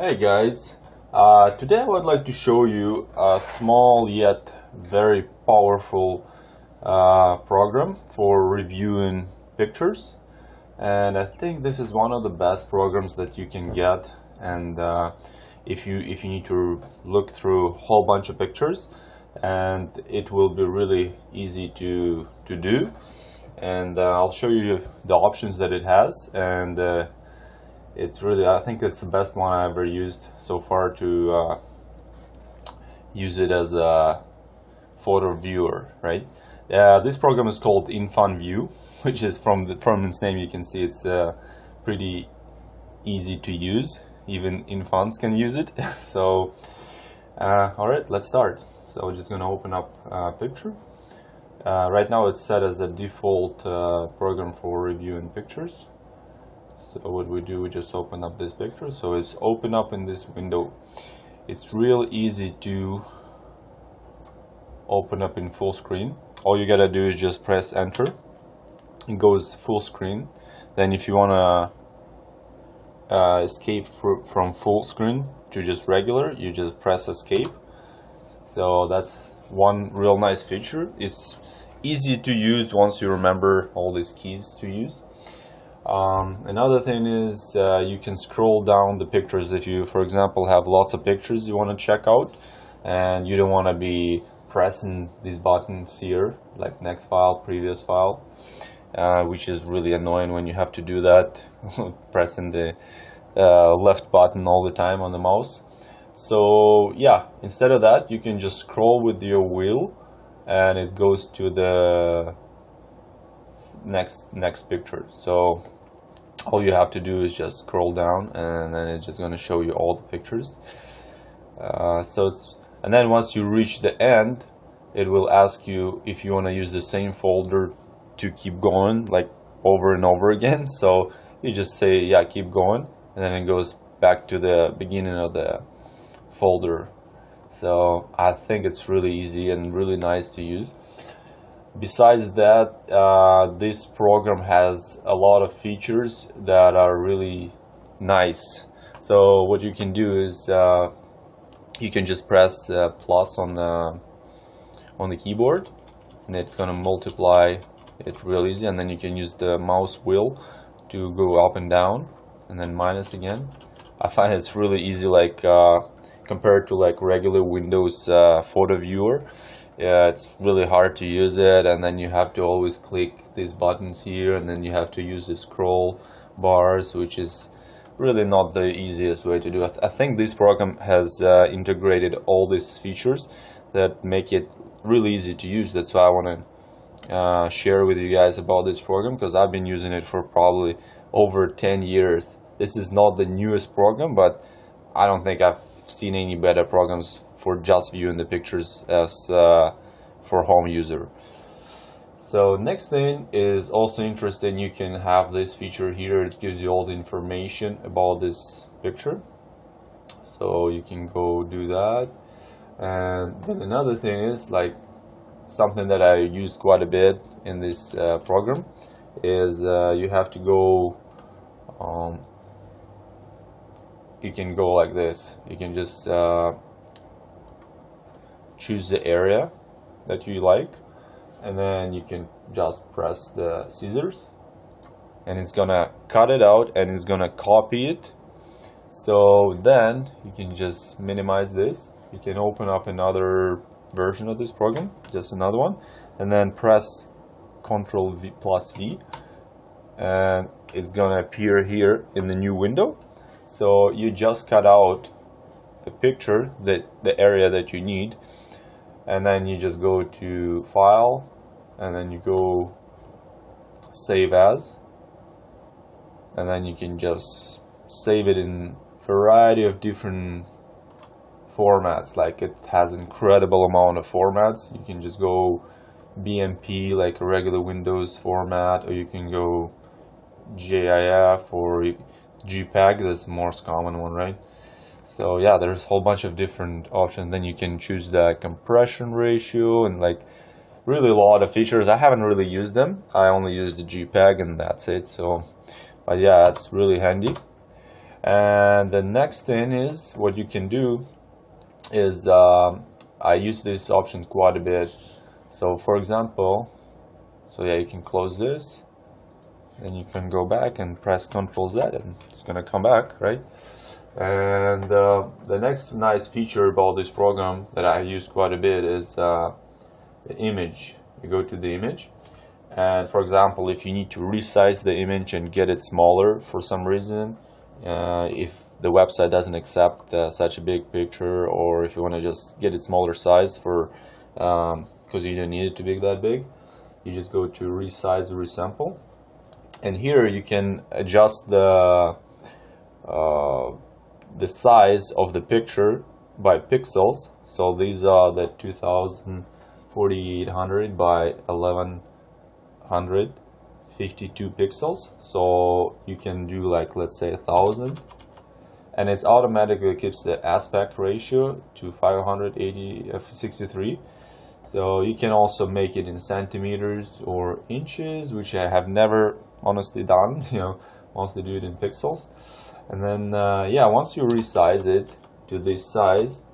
Hey guys, uh, today I would like to show you a small yet very powerful uh, program for reviewing pictures. And I think this is one of the best programs that you can get. And uh, if you if you need to look through a whole bunch of pictures and it will be really easy to to do. And uh, I'll show you the options that it has. And uh, it's really I think it's the best one I ever used so far to uh, use it as a photo viewer right? Uh, this program is called IrfanView which is from the from its name. You can see it's uh, pretty easy to use. Even infants can use it. So uh, alright let's start. So we're just gonna open up a picture. Uh, right now it's set as a default uh, program for reviewing pictures so what we do. We just open up this picture. So it's open up in this window. It's real easy to open up in full screen. All you gotta do is just press enter. It goes full screen. Then if you wanna uh, escape from full screen to just regular you just press escape. So that's one real nice feature. It's easy to use once you remember all these keys to use um, another thing is uh, you can scroll down the pictures if you, for example, have lots of pictures you want to check out and you don't want to be pressing these buttons here, like next file, previous file, uh, which is really annoying when you have to do that, pressing the uh, left button all the time on the mouse. So yeah, instead of that, you can just scroll with your wheel and it goes to the next next picture so all you have to do is just scroll down and then it's just going to show you all the pictures. Uh, so it's and then once you reach the end it will ask you if you want to use the same folder to keep going like over and over again. So you just say yeah keep going and then it goes back to the beginning of the folder. So I think it's really easy and really nice to use besides that uh, this program has a lot of features that are really nice. So what you can do is uh, you can just press uh, plus on the on the keyboard and it's gonna multiply it real easy and then you can use the mouse wheel to go up and down and then minus again. I find it's really easy like uh, compared to like regular Windows uh, photo viewer yeah it's really hard to use it and then you have to always click these buttons here and then you have to use the scroll bars which is really not the easiest way to do it. I think this program has uh, integrated all these features that make it really easy to use that's why I want to uh, share with you guys about this program because I've been using it for probably over 10 years this is not the newest program but I don't think I've seen any better programs for just viewing the pictures as uh, for home user. So next thing is also interesting you can have this feature here. It gives you all the information about this picture. So you can go do that. And then another thing is like something that I use quite a bit in this uh, program is uh, you have to go um, you can go like this. You can just uh, choose the area that you like and then you can just press the scissors and it's gonna cut it out and it's gonna copy it. So then you can just minimize this. You can open up another version of this program just another one and then press Ctrl V plus V and it's gonna appear here in the new window so you just cut out a picture that the area that you need and then you just go to file and then you go save as and then you can just save it in variety of different formats. Like it has incredible amount of formats. You can just go BMP like a regular Windows format or you can go GIF or JPEG that's the most common one right? So yeah there's a whole bunch of different options. Then you can choose the compression ratio and like really a lot of features. I haven't really used them. I only use the JPEG and that's it. So but yeah it's really handy. And the next thing is what you can do is uh, I use this option quite a bit. So for example so yeah you can close this then you can go back and press Ctrl Z and it's gonna come back right? And uh, the next nice feature about this program that I use quite a bit is uh, the image. You go to the image and for example if you need to resize the image and get it smaller for some reason uh, if the website doesn't accept uh, such a big picture or if you want to just get it smaller size for because um, you don't need it to be that big you just go to resize resample and here you can adjust the uh, the size of the picture by pixels. So these are the 2000 4800 by 1152 pixels. So you can do like let's say a thousand. And it automatically keeps the aspect ratio to 580 uh, 63 so you can also make it in centimeters or inches which I have never honestly done you know mostly do it in pixels. And then uh, yeah once you resize it to this size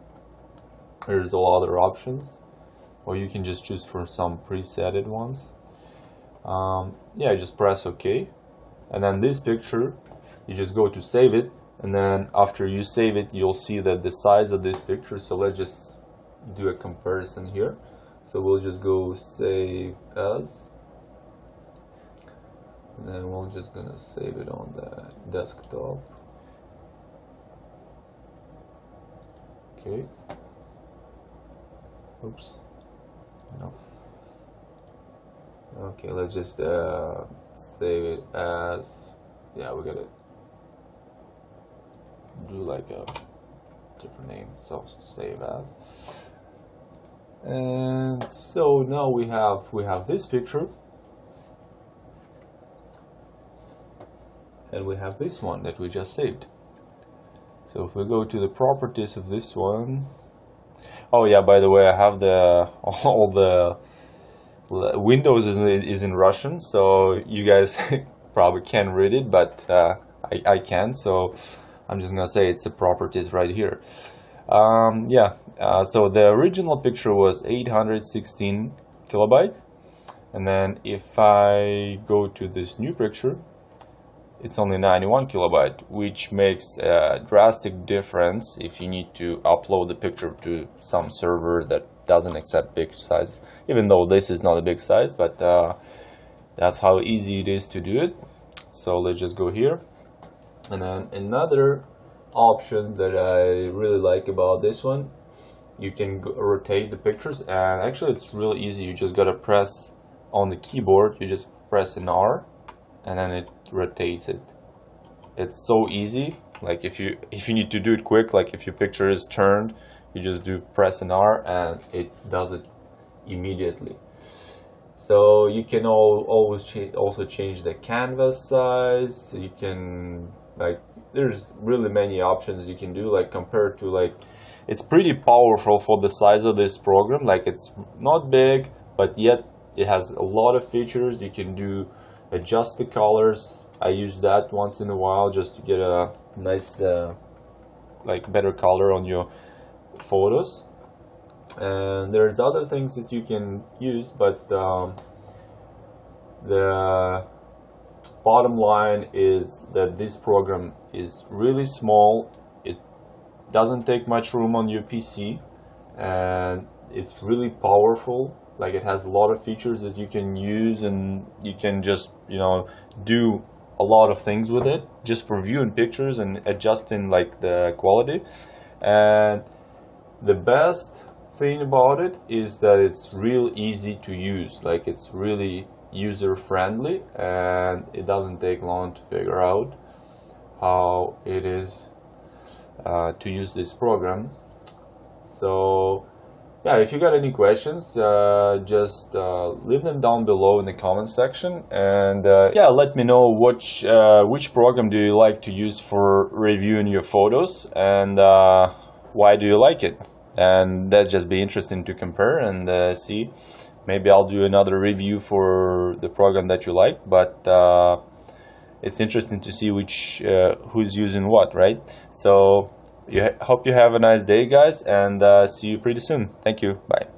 there's a lot of other options. Or you can just choose from some presetted ones. Um, yeah just press ok. And then this picture you just go to save it. And then after you save it you'll see that the size of this picture. So let's just do a comparison here. So we'll just go save as and then we're just gonna save it on the desktop. Okay. Oops. No. Okay let's just uh, save it as yeah we gotta do like a different name so save as. And so now we have we have this picture and we have this one that we just saved. So if we go to the properties of this one. Oh yeah by the way I have the all the Windows is, is in Russian so you guys probably can't read it but uh, I, I can so I'm just gonna say it's the properties right here. Um, yeah uh, so the original picture was 816 kilobyte and then if I go to this new picture it's only 91 kilobyte which makes a drastic difference if you need to upload the picture to some server that doesn't accept big size even though this is not a big size but uh, that's how easy it is to do it. So let's just go here. And then another option that I really like about this one you can rotate the pictures and actually it's really easy. You just gotta press on the keyboard you just press an R and then it rotates it. It's so easy like if you if you need to do it quick like if your picture is turned you just do press an R and it does it immediately. So you can all, always also change the canvas size. You can like there's really many options you can do like compared to like it's pretty powerful for the size of this program. Like it's not big but yet it has a lot of features you can do adjust the colors. I use that once in a while just to get a nice uh, like better color on your photos. And there's other things that you can use but um, the bottom line is that this program is really small. It doesn't take much room on your PC and it's really powerful like it has a lot of features that you can use and you can just you know do a lot of things with it just for viewing pictures and adjusting like the quality. And the best thing about it is that it's real easy to use. Like it's really user friendly and it doesn't take long to figure out how it is uh, to use this program. So yeah if you got any questions uh, just uh, leave them down below in the comment section. And uh, yeah let me know which uh, which program do you like to use for reviewing your photos and uh, why do you like it? And that just be interesting to compare and uh, see. Maybe I'll do another review for the program that you like but it's interesting to see which who's using what, right? So you hope you have a nice day, guys, and uh, see you pretty soon. Thank you. Bye.